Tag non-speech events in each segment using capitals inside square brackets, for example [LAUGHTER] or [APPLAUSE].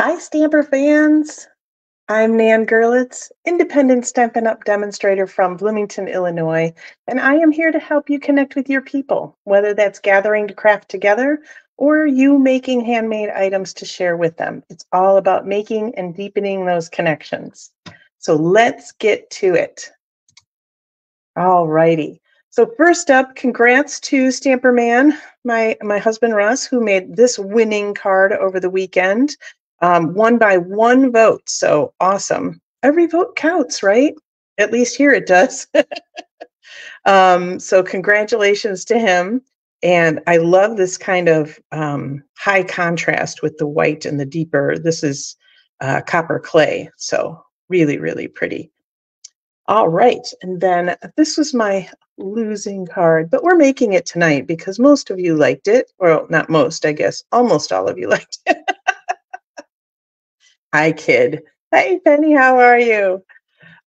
Hi, Stamper fans. I'm Nan Goerlitz, independent Stampin' Up! demonstrator from Bloomington, Illinois, and I am here to help you connect with your people, whether that's gathering to craft together or you making handmade items to share with them. It's all about making and deepening those connections. So let's get to it. All righty. So first up, congrats to Stamper Man, my, my husband Russ, who made this winning card over the weekend um, won by one vote. So awesome. Every vote counts, right? At least here it does. [LAUGHS] um, so congratulations to him. And I love this kind of um, high contrast with the white and the deeper. This is uh, copper clay. So really, really pretty. All right. And then this was my losing card, but we're making it tonight because most of you liked it. Well, not most, I guess. Almost all of you [LAUGHS] liked it. I kid. Hey, Penny, how are you?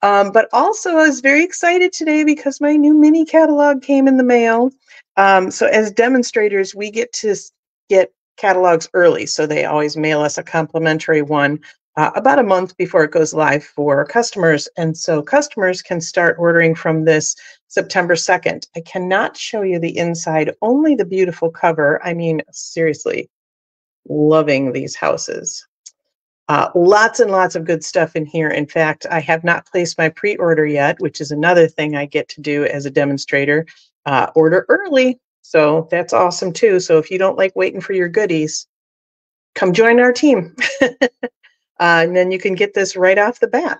Um, but also, I was very excited today because my new mini catalog came in the mail. Um, so, as demonstrators, we get to get catalogs early. So, they always mail us a complimentary one uh, about a month before it goes live for customers. And so, customers can start ordering from this September 2nd. I cannot show you the inside, only the beautiful cover. I mean, seriously, loving these houses. Uh, lots and lots of good stuff in here. In fact, I have not placed my pre-order yet, which is another thing I get to do as a demonstrator. Uh, order early, so that's awesome too. So if you don't like waiting for your goodies, come join our team, [LAUGHS] uh, and then you can get this right off the bat.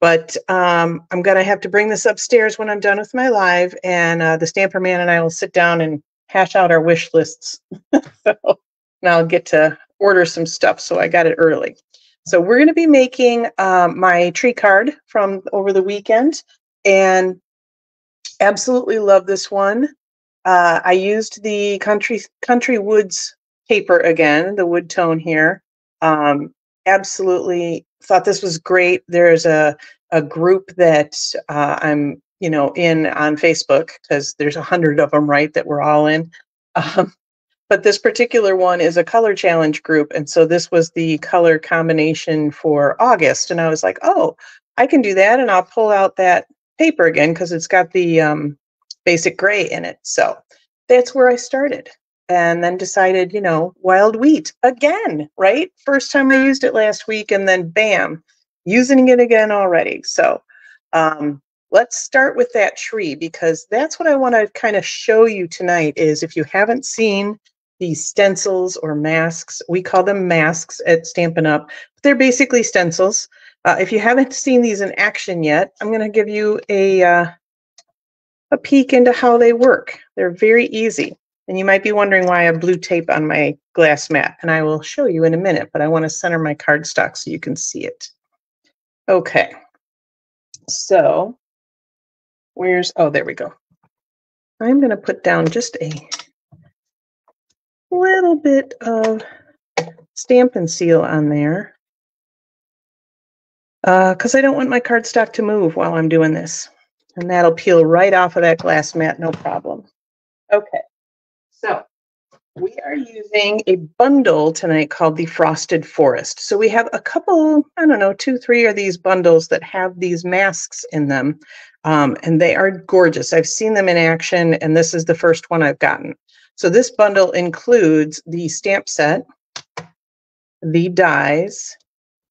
But um, I'm gonna have to bring this upstairs when I'm done with my live, and uh, the Stamper Man and I will sit down and hash out our wish lists. [LAUGHS] so now I'll get to order some stuff. So I got it early. So we're going to be making um, my tree card from over the weekend and absolutely love this one. Uh, I used the country country woods paper again, the wood tone here. Um, absolutely thought this was great. There's a a group that uh, I'm you know in on Facebook because there's a hundred of them, right? That we're all in. [LAUGHS] Um, but this particular one is a color challenge group and so this was the color combination for august and i was like oh i can do that and i'll pull out that paper again because it's got the um, basic gray in it. So that's where i started and then decided you know wild wheat again right? First time i used it last week and then bam using it again already. So um, let's start with that tree because that's what i want to kind of show you tonight is if you haven't seen these stencils or masks. We call them masks at Stampin' Up. But They're basically stencils. Uh, if you haven't seen these in action yet, I'm going to give you a, uh, a peek into how they work. They're very easy. And you might be wondering why I have blue tape on my glass mat, and I will show you in a minute, but I want to center my cardstock so you can see it. Okay, so where's, oh, there we go. I'm going to put down just a little bit of Stampin' Seal on there because uh, I don't want my cardstock to move while I'm doing this. And that'll peel right off of that glass mat, no problem. Okay, so we are using a bundle tonight called the Frosted Forest. So we have a couple, I don't know, two, three of these bundles that have these masks in them. Um, and they are gorgeous. I've seen them in action, and this is the first one I've gotten. So this bundle includes the stamp set, the dies,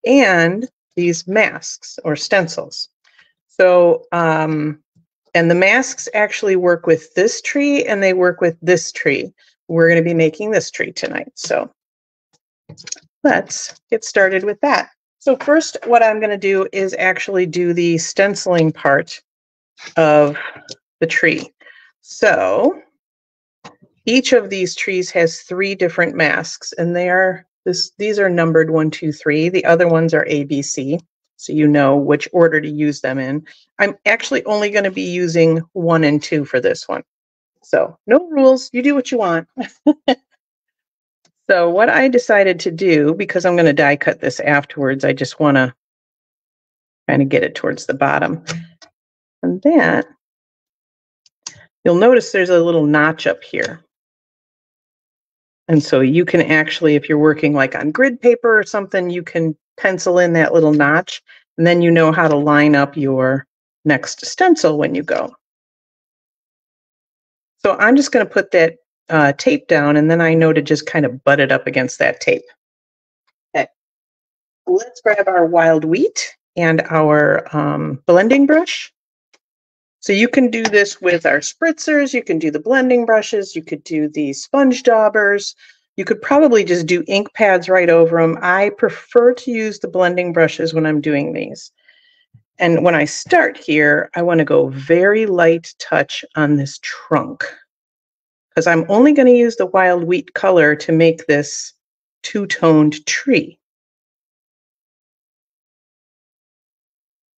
and these masks or stencils. So, um, and the masks actually work with this tree and they work with this tree. We're going to be making this tree tonight. So let's get started with that. So first, what I'm going to do is actually do the stenciling part of the tree. So each of these trees has three different masks, and they are this. These are numbered one, two, three. The other ones are A, B, C, so you know which order to use them in. I'm actually only going to be using one and two for this one. So no rules. You do what you want. [LAUGHS] so what I decided to do, because I'm going to die cut this afterwards, I just want to kind of get it towards the bottom. And that, you'll notice there's a little notch up here. And so you can actually, if you're working like on grid paper or something, you can pencil in that little notch and then you know how to line up your next stencil when you go. So I'm just going to put that uh, tape down and then I know to just kind of butt it up against that tape. Okay. Let's grab our wild wheat and our um, blending brush. So you can do this with our spritzers, you can do the blending brushes, you could do the sponge daubers, you could probably just do ink pads right over them. I prefer to use the blending brushes when I'm doing these. And when I start here, I want to go very light touch on this trunk because I'm only going to use the wild wheat color to make this two-toned tree.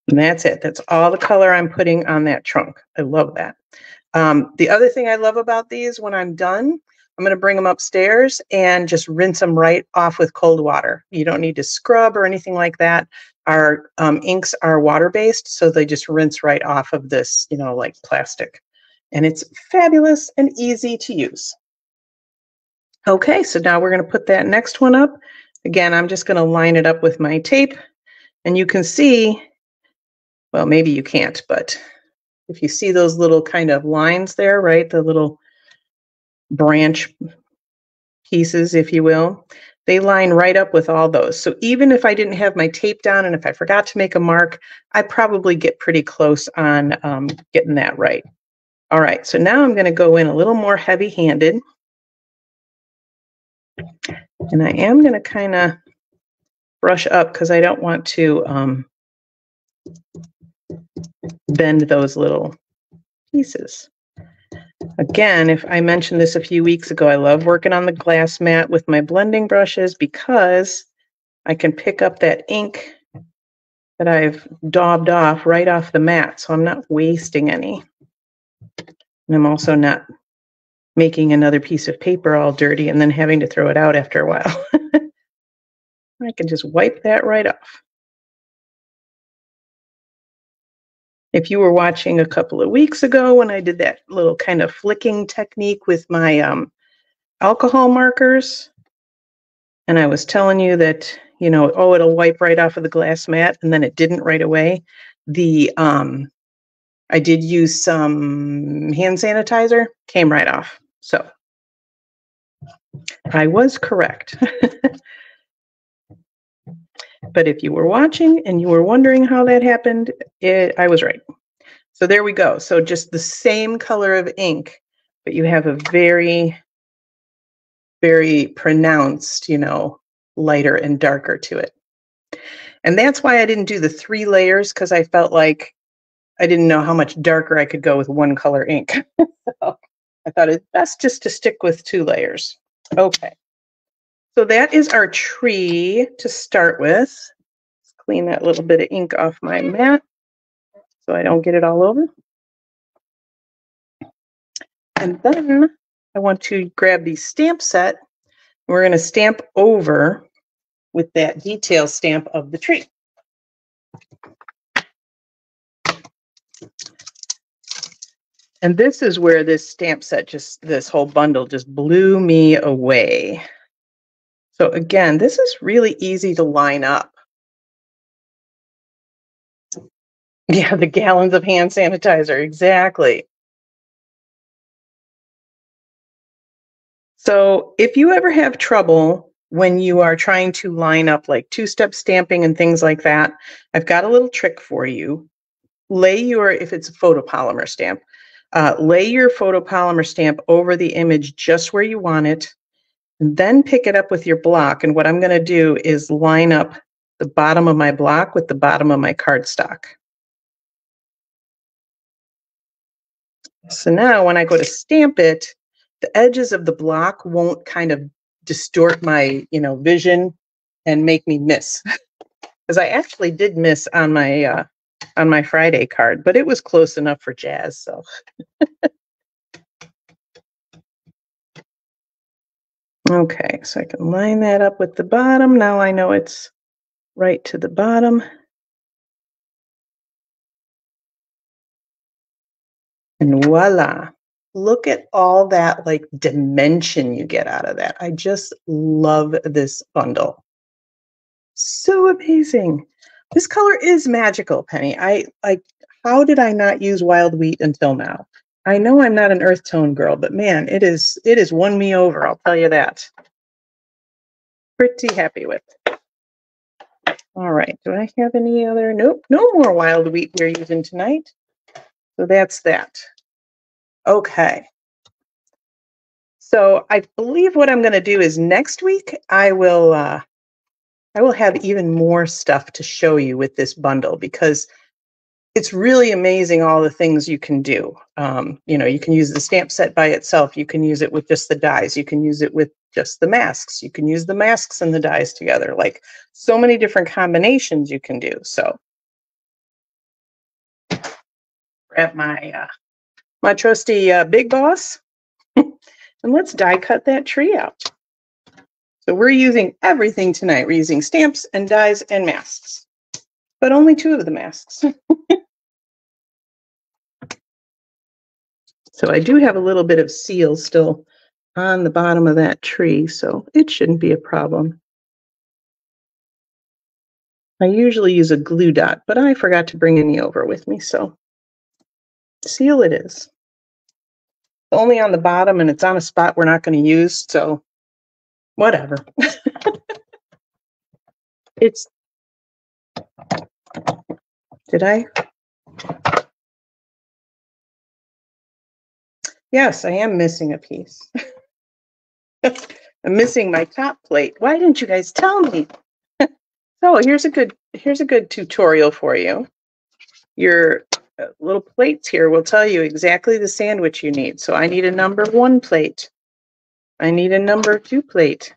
And that's it. That's all the color I'm putting on that trunk. I love that. Um, the other thing I love about these, when I'm done, I'm going to bring them upstairs and just rinse them right off with cold water. You don't need to scrub or anything like that. Our um, inks are water-based, so they just rinse right off of this, you know, like plastic. And it's fabulous and easy to use. Okay, so now we're going to put that next one up. Again, I'm just going to line it up with my tape. And you can see well, maybe you can't, but if you see those little kind of lines there, right, the little branch pieces, if you will, they line right up with all those. So even if I didn't have my tape down and if I forgot to make a mark, I probably get pretty close on um, getting that right. All right, so now I'm going to go in a little more heavy-handed. And I am going to kind of brush up because I don't want to um, bend those little pieces. Again, if I mentioned this a few weeks ago, I love working on the glass mat with my blending brushes because I can pick up that ink that I've daubed off right off the mat, so I'm not wasting any. And I'm also not making another piece of paper all dirty and then having to throw it out after a while. [LAUGHS] I can just wipe that right off. If you were watching a couple of weeks ago when I did that little kind of flicking technique with my um, alcohol markers, and I was telling you that, you know, oh, it'll wipe right off of the glass mat, and then it didn't right away. The um, I did use some hand sanitizer, came right off. So I was correct. [LAUGHS] But if you were watching and you were wondering how that happened, it, I was right. So there we go. So just the same color of ink, but you have a very, very pronounced, you know, lighter and darker to it. And that's why I didn't do the three layers because I felt like I didn't know how much darker I could go with one color ink. [LAUGHS] so I thought it's best just to stick with two layers. Okay. So that is our tree to start with. Let's clean that little bit of ink off my mat so I don't get it all over. And then I want to grab the stamp set. We're going to stamp over with that detail stamp of the tree. And this is where this stamp set just, this whole bundle just blew me away. So again, this is really easy to line up. Yeah, the gallons of hand sanitizer, exactly. So if you ever have trouble when you are trying to line up like two-step stamping and things like that, I've got a little trick for you. Lay your, if it's a photopolymer stamp, uh, lay your photopolymer stamp over the image just where you want it then pick it up with your block. And what I'm going to do is line up the bottom of my block with the bottom of my cardstock. So now when I go to stamp it, the edges of the block won't kind of distort my, you know, vision and make me miss. [LAUGHS] Because I actually did miss on my uh, on my Friday card, but it was close enough for jazz. So [LAUGHS] Okay, so I can line that up with the bottom. Now I know it's right to the bottom. And voila. look at all that like dimension you get out of that. I just love this bundle. So amazing. This color is magical, Penny. I like how did I not use wild wheat until now? I know I'm not an earth tone girl, but man, it is it is won me over, I'll tell you that. Pretty happy with. All right, do I have any other? Nope, no more wild wheat we're using tonight. So that's that. Okay. So I believe what I'm going to do is next week I will uh, I will have even more stuff to show you with this bundle because it's really amazing all the things you can do. Um, you know, you can use the stamp set by itself. You can use it with just the dies. You can use it with just the masks. You can use the masks and the dies together. Like so many different combinations you can do. So grab my uh, my trusty uh, big boss [LAUGHS] and let's die cut that tree out. So we're using everything tonight. We're using stamps and dies and masks, but only two of the masks. [LAUGHS] so I do have a little bit of seal still on the bottom of that tree, so it shouldn't be a problem. I usually use a glue dot, but I forgot to bring any over with me, so seal it is. Only on the bottom, and it's on a spot we're not going to use, so whatever. [LAUGHS] it's, did I? Yes, I am missing a piece. [LAUGHS] I'm missing my top plate. Why didn't you guys tell me? so [LAUGHS] here's a good here's a good tutorial for you. Your uh, little plates here will tell you exactly the sandwich you need. So I need a number one plate. I need a number two plate.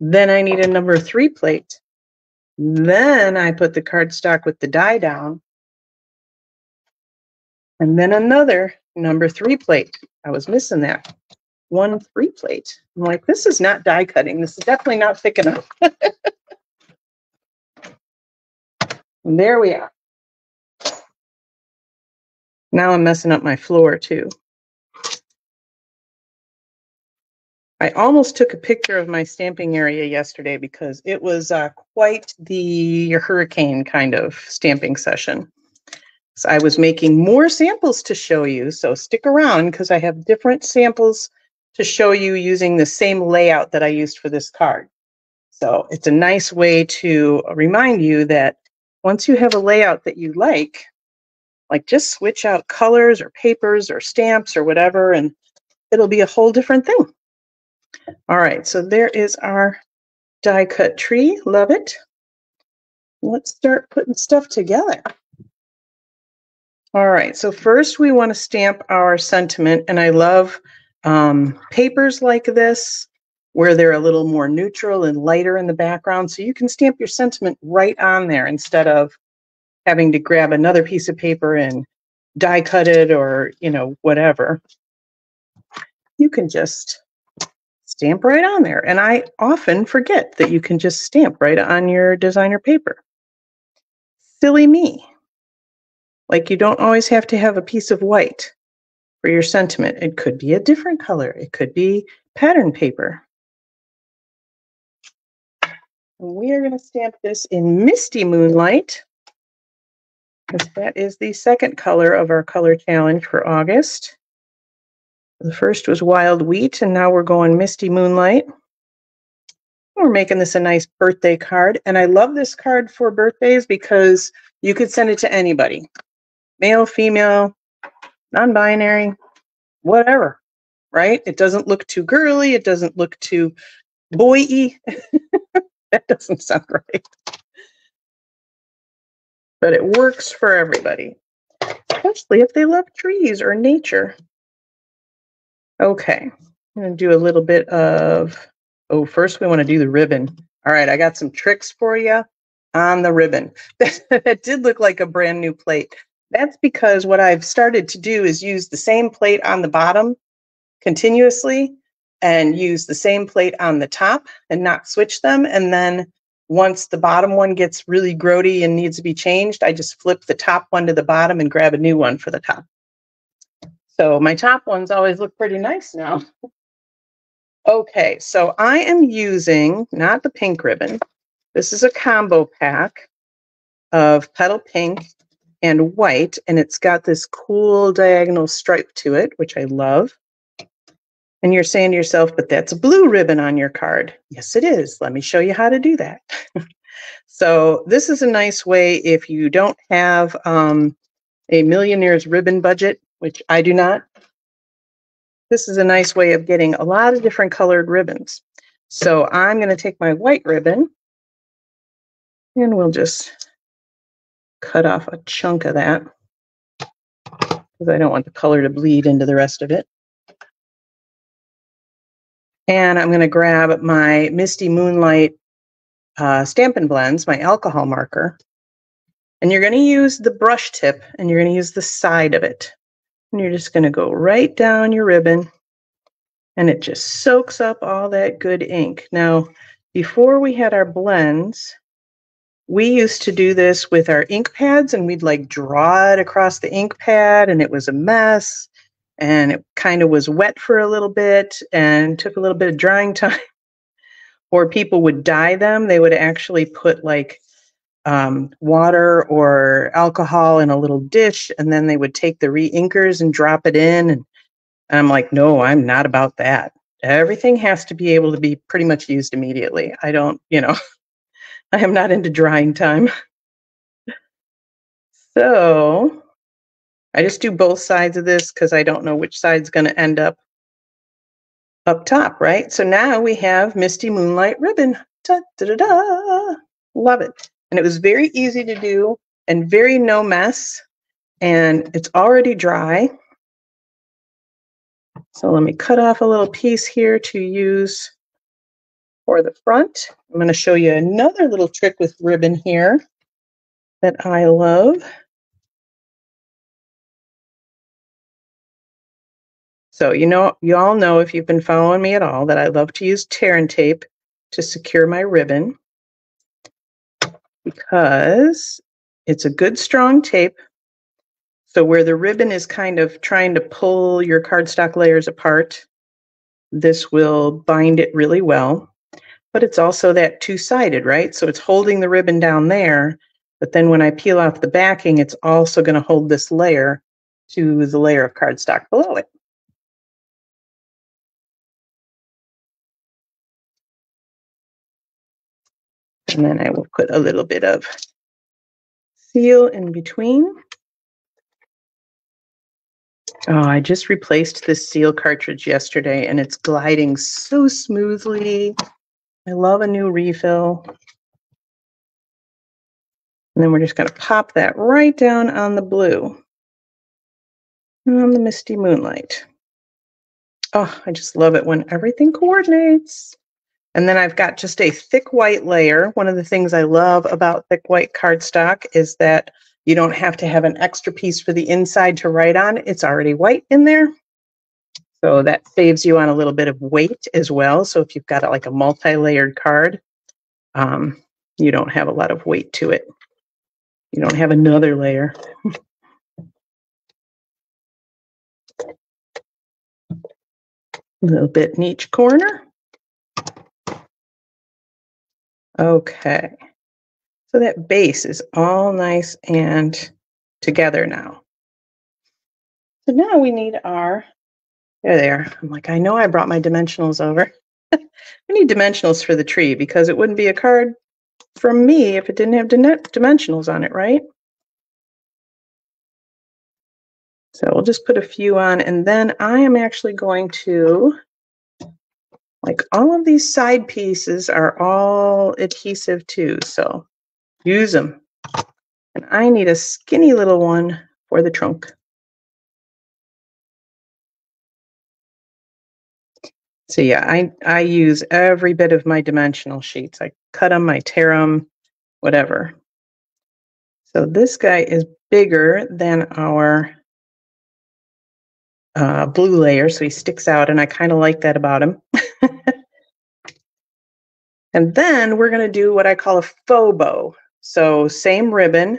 Then I need a number three plate. Then I put the cardstock with the die down. And then another number three plate. I was missing that. One three plate. I'm like, this is not die cutting. This is definitely not thick enough. [LAUGHS] and there we are. Now I'm messing up my floor too. I almost took a picture of my stamping area yesterday because it was uh, quite the hurricane kind of stamping session. So I was making more samples to show you, so stick around because I have different samples to show you using the same layout that I used for this card. So it's a nice way to remind you that once you have a layout that you like, like just switch out colors or papers or stamps or whatever, and it'll be a whole different thing. All right, so there is our die cut tree. Love it. Let's start putting stuff together. All right, so first we want to stamp our sentiment, and I love um, papers like this where they're a little more neutral and lighter in the background. So you can stamp your sentiment right on there instead of having to grab another piece of paper and die cut it or, you know, whatever. You can just stamp right on there. And I often forget that you can just stamp right on your designer paper. Silly me. Like you don't always have to have a piece of white for your sentiment. It could be a different color. It could be pattern paper. And we are going to stamp this in Misty Moonlight because that is the second color of our color challenge for August. The first was Wild Wheat, and now we're going Misty Moonlight. We're making this a nice birthday card, and I love this card for birthdays because you could send it to anybody. Male, female, non-binary, whatever, right? It doesn't look too girly. It doesn't look too boy-y. [LAUGHS] that doesn't sound [LAUGHS] right. But it works for everybody, especially if they love trees or nature. Okay, I'm going to do a little bit of, oh, first we want to do the ribbon. All right, I got some tricks for you on the ribbon. [LAUGHS] that did look like a brand new plate. That's because what I've started to do is use the same plate on the bottom continuously and use the same plate on the top and not switch them. And then once the bottom one gets really grody and needs to be changed, I just flip the top one to the bottom and grab a new one for the top. So my top ones always look pretty nice now. Okay, so I am using not the pink ribbon. This is a combo pack of petal pink and white, and it's got this cool diagonal stripe to it, which I love. And you're saying to yourself, but that's a blue ribbon on your card. Yes, it is. Let me show you how to do that. [LAUGHS] so this is a nice way if you don't have um, a millionaire's ribbon budget, which I do not. This is a nice way of getting a lot of different colored ribbons. So I'm going to take my white ribbon and we'll just cut off a chunk of that because I don't want the color to bleed into the rest of it. And I'm going to grab my Misty Moonlight uh, Stampin' Blends, my alcohol marker. And you're going to use the brush tip and you're going to use the side of it. And you're just going to go right down your ribbon and it just soaks up all that good ink. Now, before we had our blends, we used to do this with our ink pads and we'd like draw it across the ink pad and it was a mess and it kind of was wet for a little bit and took a little bit of drying [LAUGHS] time. or people would dye them. They would actually put like um, water or alcohol in a little dish, and then they would take the re-inkers and drop it in. And, and I'm like, no, I'm not about that. Everything has to be able to be pretty much used immediately. I don't, you know, [LAUGHS] I am not into drying time. [LAUGHS] so I just do both sides of this because I don't know which side's going to end up up top, right? So now we have Misty Moonlight Ribbon. Da, da, da, da. Love it. And it was very easy to do and very no mess. And it's already dry. So let me cut off a little piece here to use for the front. I'm going to show you another little trick with ribbon here that I love. So you know, you all know if you've been following me at all that I love to use tear and tape to secure my ribbon because it's a good strong tape. So where the ribbon is kind of trying to pull your cardstock layers apart, this will bind it really well. But it's also that two-sided, right? So it's holding the ribbon down there, but then when I peel off the backing, it's also going to hold this layer to the layer of cardstock below it. And then I will put a little bit of seal in between. Oh, I just replaced this seal cartridge yesterday and it's gliding so smoothly. I love a new refill. And then we're just going to pop that right down on the blue. On the Misty Moonlight. Oh, I just love it when everything coordinates. And then I've got just a thick white layer. One of the things I love about thick white cardstock is that you don't have to have an extra piece for the inside to write on. It's already white in there. So that saves you on a little bit of weight as well. So if you've got like a multi-layered card, um, you don't have a lot of weight to it. You don't have another layer. [LAUGHS] a little bit in each corner. Okay. So that base is all nice and together now. So now we need our, there they are. I'm like, I know I brought my dimensionals over. [LAUGHS] we need dimensionals for the tree because it wouldn't be a card from me if it didn't have dimensionals on it, right? So we'll just put a few on and then I am actually going to like all of these side pieces are all adhesive too, so use them. And I need a skinny little one for the trunk. So yeah, I, I use every bit of my dimensional sheets. I cut them, I tear them, whatever. So this guy is bigger than our uh, blue layer, so he sticks out, and I kind of like that about him. [LAUGHS] [LAUGHS] and then we're going to do what I call a bow. So same ribbon,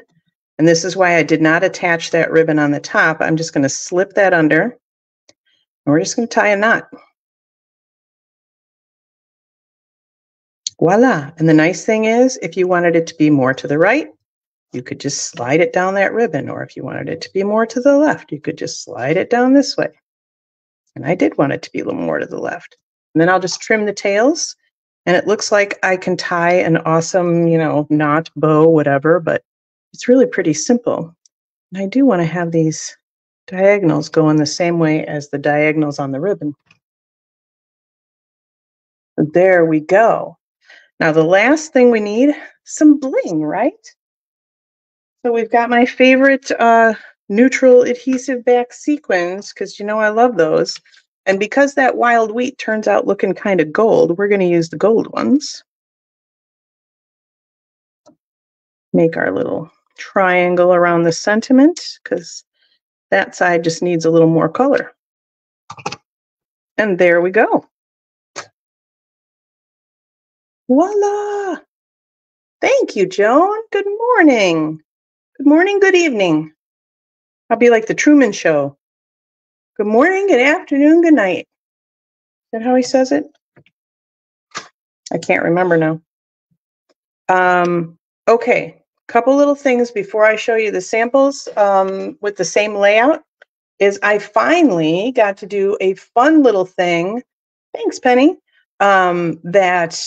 and this is why I did not attach that ribbon on the top. I'm just going to slip that under. we're just going to tie a knot. Voila. And the nice thing is, if you wanted it to be more to the right, you could just slide it down that ribbon. Or if you wanted it to be more to the left, you could just slide it down this way. And I did want it to be a little more to the left. And then I'll just trim the tails. And it looks like I can tie an awesome, you know, knot, bow, whatever, but it's really pretty simple. And I do want to have these diagonals going the same way as the diagonals on the ribbon. There we go. Now the last thing we need, some bling, right? So we've got my favorite uh, neutral adhesive back sequins, because you know I love those. And because that wild wheat turns out looking kind of gold, we're going to use the gold ones. Make our little triangle around the sentiment, because that side just needs a little more color. And there we go. Voila! Thank you, Joan. Good morning. Good morning, good evening. I'll be like the Truman Show. Good morning, good afternoon, good night. Is that how he says it? I can't remember now. Um, okay, couple little things before I show you the samples um, with the same layout is I finally got to do a fun little thing. Thanks, Penny. Um, that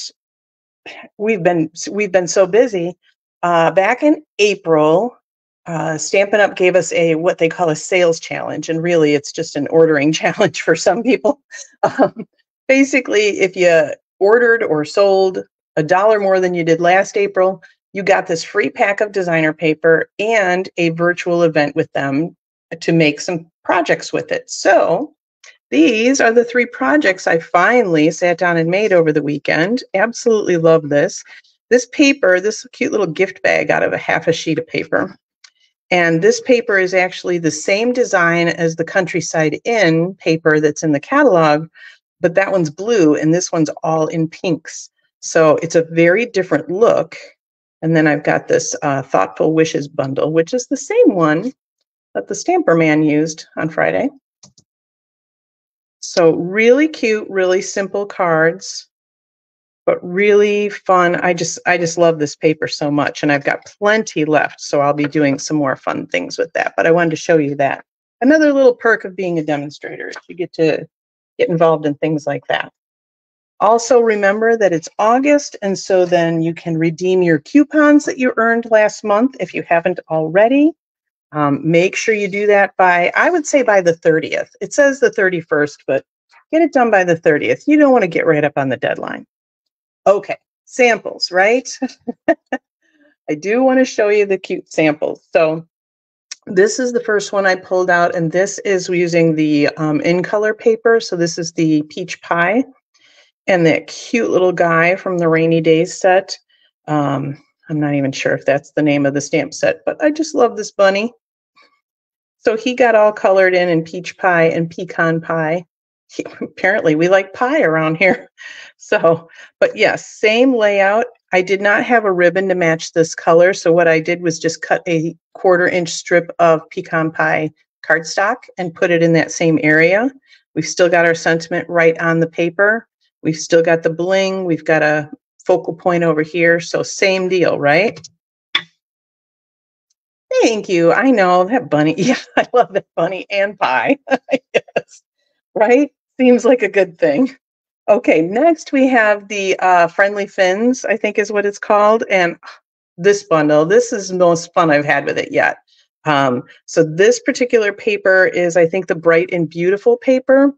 we've been we've been so busy. Uh, back in April, uh, Stampin' Up! gave us a what they call a sales challenge, and really it's just an ordering [LAUGHS] challenge for some people. Um, basically, if you ordered or sold a dollar more than you did last April, you got this free pack of designer paper and a virtual event with them to make some projects with it. So these are the three projects I finally sat down and made over the weekend. Absolutely love this. This paper, this cute little gift bag out of a half a sheet of paper. And this paper is actually the same design as the Countryside Inn paper that's in the catalog, but that one's blue and this one's all in pinks. So it's a very different look. And then I've got this uh, Thoughtful Wishes bundle, which is the same one that the Stamper Man used on Friday. So really cute, really simple cards, but really fun. I just I just love this paper so much and I've got plenty left, so I'll be doing some more fun things with that, but I wanted to show you that. Another little perk of being a demonstrator is you get to get involved in things like that. Also remember that it's August and so then you can redeem your coupons that you earned last month if you haven't already. Um, make sure you do that by, I would say by the 30th. It says the 31st, but get it done by the 30th. You don't want to get right up on the deadline. Okay, samples, right? [LAUGHS] I do want to show you the cute samples. So this is the first one I pulled out, and this is using the um, in color paper. So this is the peach pie and that cute little guy from the rainy days set. Um, I'm not even sure if that's the name of the stamp set, but I just love this bunny. So he got all colored in in peach pie and pecan pie. [LAUGHS] Apparently, we like pie around here. [LAUGHS] So, but yes, same layout. I did not have a ribbon to match this color. So, what I did was just cut a quarter inch strip of pecan pie cardstock and put it in that same area. We've still got our sentiment right on the paper. We've still got the bling. We've got a focal point over here. So, same deal, right? Thank you. I know that bunny. [LAUGHS] Yeah, I love that bunny and pie. yes. Right? Seems like a good thing. Okay, next we have the uh, Friendly Fins, I think is what it's called. And this bundle, this is the most fun I've had with it yet. Um, so this particular paper is, I think, the Bright and Beautiful paper.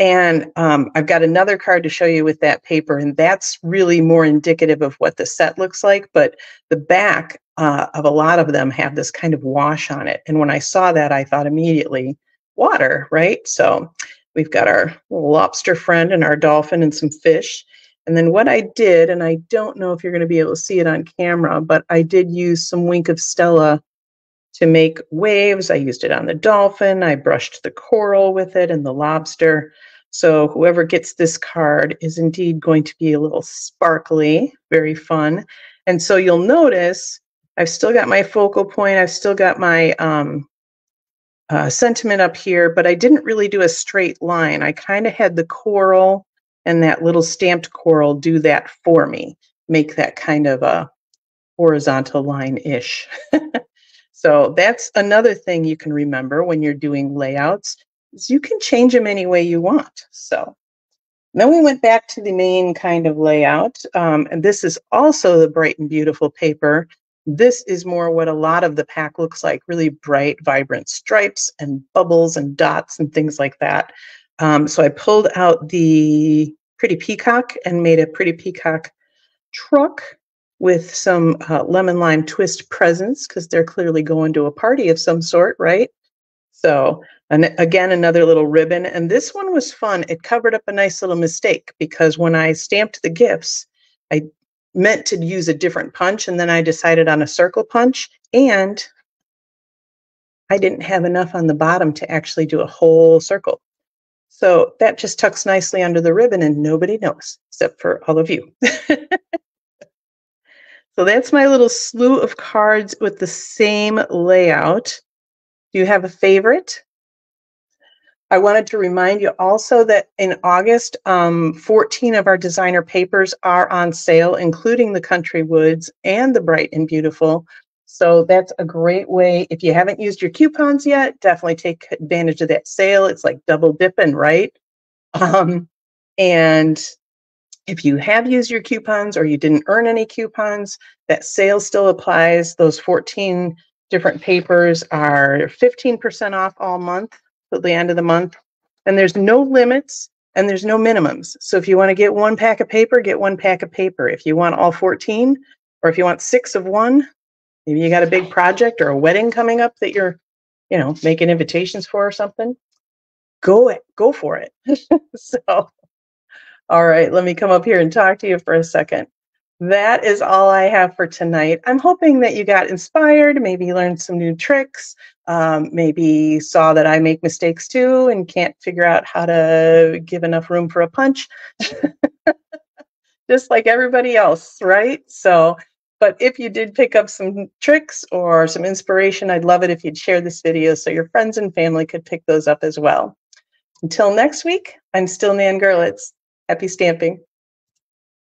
And um, I've got another card to show you with that paper, and that's really more indicative of what the set looks like. But the back uh, of a lot of them have this kind of wash on it. And when I saw that, I thought immediately water, right? So we've got our lobster friend and our dolphin and some fish. And then what I did, and I don't know if you're going to be able to see it on camera, but I did use some Wink of Stella to make waves. I used it on the dolphin. I brushed the coral with it and the lobster. So whoever gets this card is indeed going to be a little sparkly, very fun. And so you'll notice I've still got my focal point. I've still got my um, uh, sentiment up here, but I didn't really do a straight line. I kind of had the coral and that little stamped coral do that for me, make that kind of a horizontal line-ish. [LAUGHS] so that's another thing you can remember when you're doing layouts is you can change them any way you want. So then we went back to the main kind of layout. Um, and this is also the bright and beautiful paper. This is more what a lot of the pack looks like, really bright, vibrant stripes and bubbles and dots and things like that. Um, so I pulled out the Pretty Peacock and made a Pretty Peacock truck with some uh, lemon lime twist presents because they're clearly going to a party of some sort, right? So, and again, another little ribbon. And this one was fun. It covered up a nice little mistake because when I stamped the gifts, I meant to use a different punch and then I decided on a circle punch and I didn't have enough on the bottom to actually do a whole circle. So that just tucks nicely under the ribbon and nobody knows except for all of you. [LAUGHS] so that's my little slew of cards with the same layout. Do you have a favorite? I wanted to remind you also that in August, um, 14 of our designer papers are on sale, including the Country Woods and the Bright and Beautiful. So that's a great way. If you haven't used your coupons yet, definitely take advantage of that sale. It's like double dipping, right? [LAUGHS] Um, and if you have used your coupons or you didn't earn any coupons, that sale still applies. Those 14 different papers are 15% off all month the end of the month. And there's no limits and there's no minimums. So if you want to get one pack of paper, get one pack of paper. If you want all 14, or if you want six of one, maybe you got a big project or a wedding coming up that you're, you know, making invitations for or something, go it, go for it. [LAUGHS] so, all right, let me come up here and talk to you for a second that is all I have for tonight. I'm hoping that you got inspired, maybe learned some new tricks, um, maybe saw that I make mistakes too and can't figure out how to give enough room for a punch, [LAUGHS] just like everybody else, right? So, but if you did pick up some tricks or some inspiration, I'd love it if you'd share this video so your friends and family could pick those up as well. Until next week, I'm still Nan Goerlitz. Happy stamping.